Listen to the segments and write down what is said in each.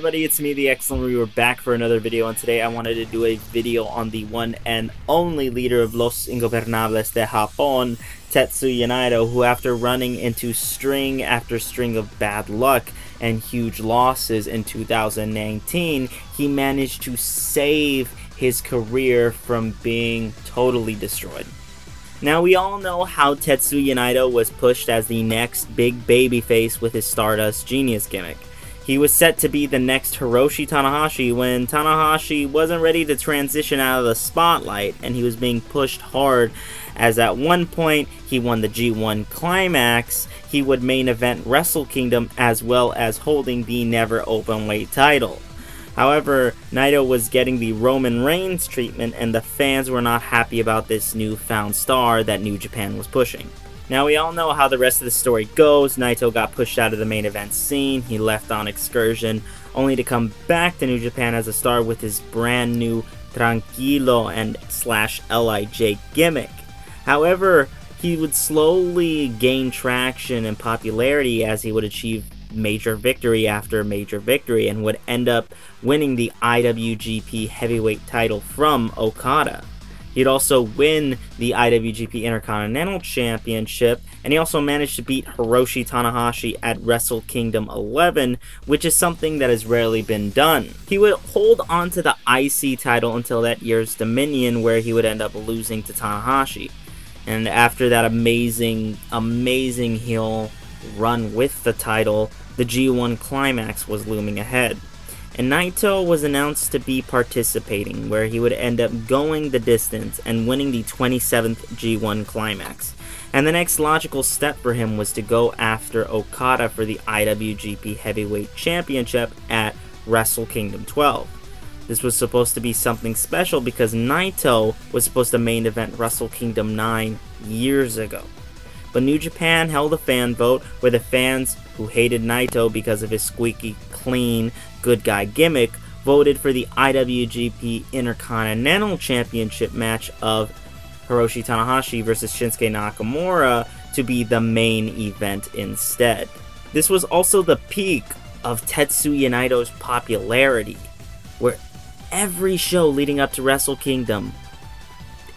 everybody, it's me, the Excellent We We're back for another video, and today I wanted to do a video on the one and only leader of Los Ingobernables de Japón, Tetsuya Naito, who after running into string after string of bad luck and huge losses in 2019, he managed to save his career from being totally destroyed. Now we all know how Tetsuya Naito was pushed as the next big babyface with his Stardust Genius gimmick. He was set to be the next Hiroshi Tanahashi when Tanahashi wasn't ready to transition out of the spotlight and he was being pushed hard as at one point he won the G1 Climax, he would main event Wrestle Kingdom as well as holding the Never Openweight title. However, Naito was getting the Roman Reigns treatment and the fans were not happy about this newfound star that New Japan was pushing. Now we all know how the rest of the story goes. Naito got pushed out of the main event scene. He left on excursion, only to come back to New Japan as a star with his brand new Tranquilo and slash LIJ gimmick. However, he would slowly gain traction and popularity as he would achieve major victory after major victory and would end up winning the IWGP Heavyweight title from Okada. He'd also win the IWGP Intercontinental Championship, and he also managed to beat Hiroshi Tanahashi at Wrestle Kingdom 11, which is something that has rarely been done. He would hold on to the IC title until that year's Dominion, where he would end up losing to Tanahashi. And after that amazing, amazing heel run with the title, the G1 Climax was looming ahead and Naito was announced to be participating, where he would end up going the distance and winning the 27th G1 Climax. And the next logical step for him was to go after Okada for the IWGP Heavyweight Championship at Wrestle Kingdom 12. This was supposed to be something special because Naito was supposed to main event Wrestle Kingdom 9 years ago. But New Japan held a fan vote where the fans who hated Naito because of his squeaky clean good guy gimmick voted for the IWGP Intercontinental Championship match of Hiroshi Tanahashi versus Shinsuke Nakamura to be the main event instead. This was also the peak of Tetsuya Naito's popularity, where every show leading up to Wrestle Kingdom,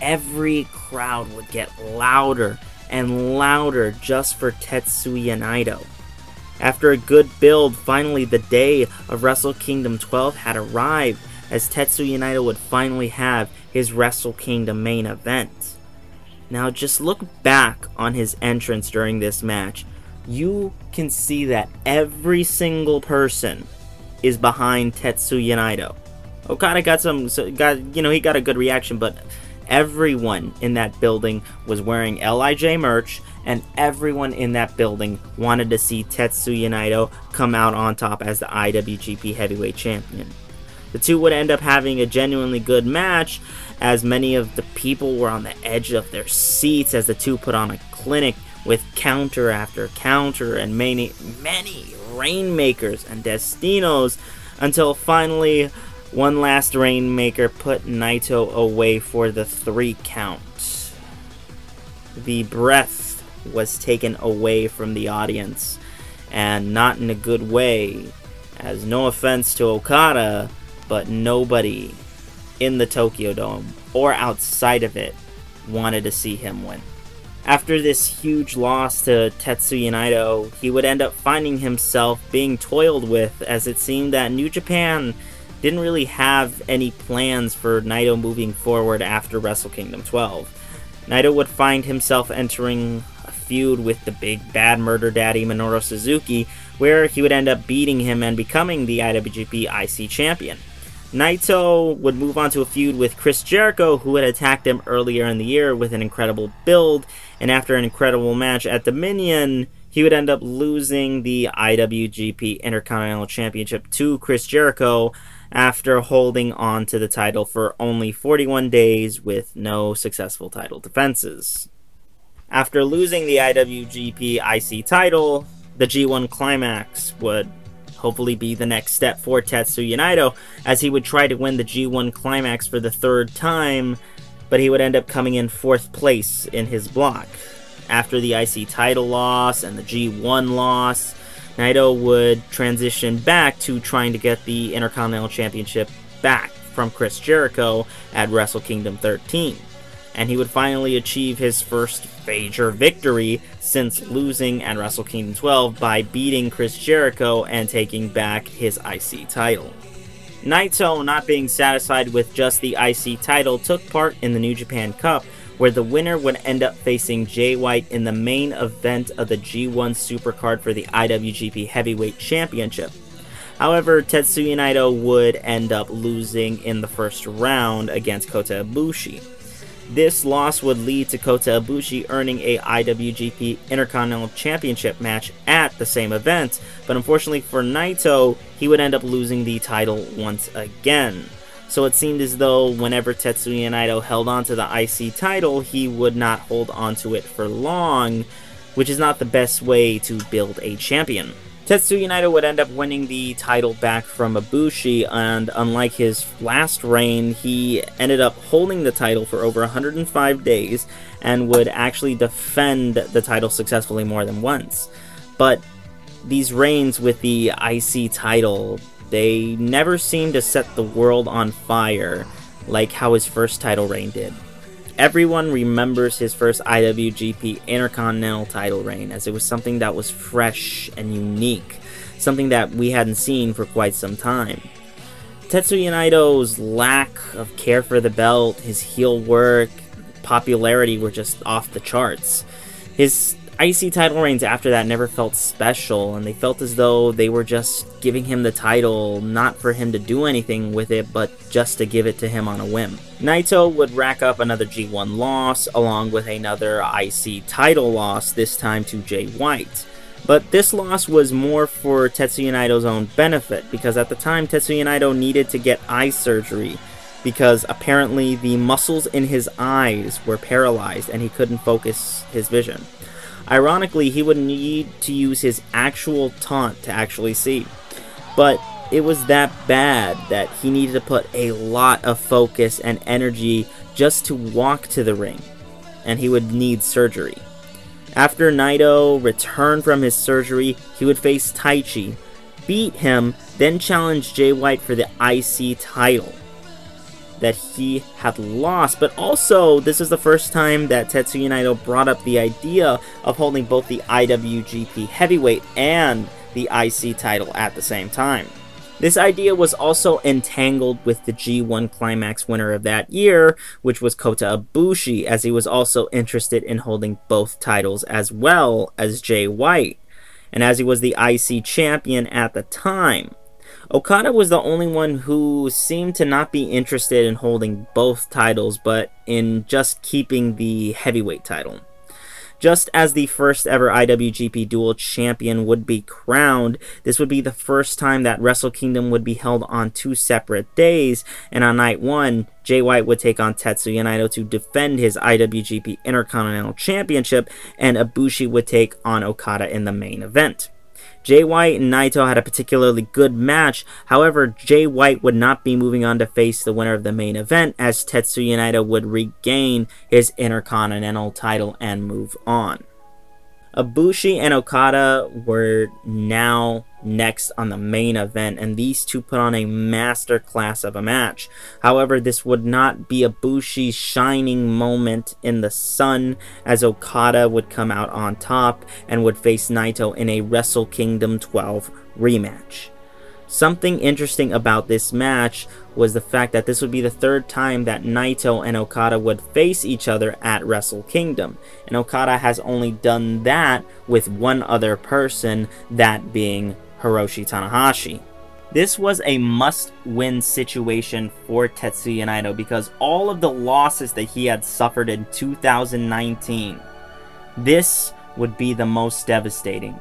every crowd would get louder and louder just for Tetsuya Naito. After a good build, finally the day of Wrestle Kingdom 12 had arrived, as Tetsuya Naito would finally have his Wrestle Kingdom main event. Now just look back on his entrance during this match. You can see that every single person is behind Tetsuya Naito. Okada got some, got you know, he got a good reaction, but everyone in that building was wearing LIJ merch and everyone in that building wanted to see Tetsuya Naito come out on top as the IWGP Heavyweight Champion. The two would end up having a genuinely good match, as many of the people were on the edge of their seats as the two put on a clinic with counter after counter and many, many Rainmakers and Destinos until finally one last Rainmaker put Naito away for the three count. The breath was taken away from the audience, and not in a good way, as no offense to Okada, but nobody in the Tokyo Dome or outside of it wanted to see him win. After this huge loss to Tetsuya Naito, he would end up finding himself being toiled with as it seemed that New Japan didn't really have any plans for Naito moving forward after Wrestle Kingdom 12. Naito would find himself entering feud with the big bad murder daddy Minoru Suzuki, where he would end up beating him and becoming the IWGP IC champion. Naito would move on to a feud with Chris Jericho, who had attacked him earlier in the year with an incredible build, and after an incredible match at Dominion, he would end up losing the IWGP Intercontinental Championship to Chris Jericho after holding on to the title for only 41 days with no successful title defenses. After losing the IWGP IC title, the G1 Climax would hopefully be the next step for Tetsuya Naito, as he would try to win the G1 Climax for the third time, but he would end up coming in fourth place in his block. After the IC title loss and the G1 loss, Naito would transition back to trying to get the Intercontinental Championship back from Chris Jericho at Wrestle Kingdom 13. And he would finally achieve his first major victory since losing at Wrestle Kingdom 12 by beating Chris Jericho and taking back his IC title. Naito, not being satisfied with just the IC title, took part in the New Japan Cup, where the winner would end up facing Jay White in the main event of the G1 Supercard for the IWGP Heavyweight Championship. However, Tetsuya Naito would end up losing in the first round against Kota Ibushi. This loss would lead to Kota Ibushi earning a IWGP Intercontinental Championship match at the same event, but unfortunately for Naito, he would end up losing the title once again. So it seemed as though whenever Tetsuya Naito held onto the IC title, he would not hold onto it for long, which is not the best way to build a champion. Tetsuya Naito would end up winning the title back from Ibushi, and unlike his last reign, he ended up holding the title for over 105 days and would actually defend the title successfully more than once. But these reigns with the IC title, they never seemed to set the world on fire like how his first title reign did. Everyone remembers his first IWGP Intercontinental title reign as it was something that was fresh and unique, something that we hadn't seen for quite some time. Tetsuya Naito's lack of care for the belt, his heel work, popularity were just off the charts. His IC title reigns after that never felt special, and they felt as though they were just giving him the title not for him to do anything with it, but just to give it to him on a whim. Naito would rack up another G1 loss, along with another IC title loss, this time to Jay White. But this loss was more for Tetsuya Naito's own benefit, because at the time Tetsuya Naito needed to get eye surgery, because apparently the muscles in his eyes were paralyzed and he couldn't focus his vision. Ironically, he would need to use his actual taunt to actually see. But it was that bad that he needed to put a lot of focus and energy just to walk to the ring, and he would need surgery. After Naito returned from his surgery, he would face Taichi, beat him, then challenge Jay White for the IC title that he had lost. But also, this is the first time that Tetsuya Naito brought up the idea of holding both the IWGP Heavyweight and the IC title at the same time. This idea was also entangled with the G1 Climax winner of that year, which was Kota Ibushi, as he was also interested in holding both titles as well as Jay White, and as he was the IC champion at the time. Okada was the only one who seemed to not be interested in holding both titles, but in just keeping the heavyweight title. Just as the first ever IWGP Dual Champion would be crowned, this would be the first time that Wrestle Kingdom would be held on two separate days, and on night one, Jay White would take on Tetsuya Naito to defend his IWGP Intercontinental Championship, and Ibushi would take on Okada in the main event. Jay White and Naito had a particularly good match, however, Jay White would not be moving on to face the winner of the main event as Tetsuya Naito would regain his Intercontinental title and move on. Ibushi and Okada were now next on the main event, and these two put on a master class of a match. However, this would not be Ibushi's shining moment in the sun, as Okada would come out on top and would face Naito in a Wrestle Kingdom 12 rematch. Something interesting about this match was the fact that this would be the third time that Naito and Okada would face each other at Wrestle Kingdom. And Okada has only done that with one other person, that being Hiroshi Tanahashi. This was a must-win situation for Tetsuya Naito because all of the losses that he had suffered in 2019, this would be the most devastating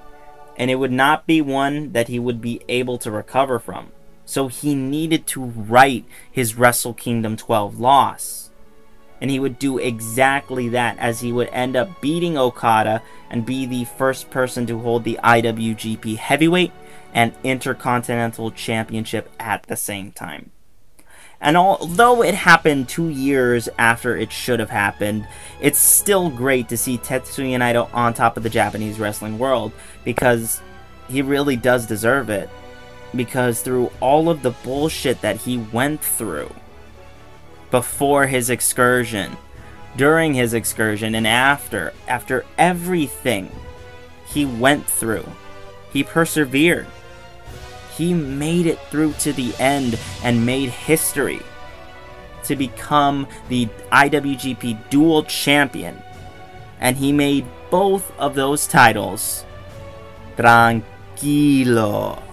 and it would not be one that he would be able to recover from. So he needed to right his Wrestle Kingdom 12 loss. And he would do exactly that as he would end up beating Okada and be the first person to hold the IWGP Heavyweight and Intercontinental Championship at the same time. And although it happened two years after it should have happened, it's still great to see Tetsuya Naito on top of the Japanese wrestling world because he really does deserve it because through all of the bullshit that he went through before his excursion, during his excursion, and after, after everything he went through, he persevered. He made it through to the end and made history to become the IWGP Dual Champion. And he made both of those titles tranquilo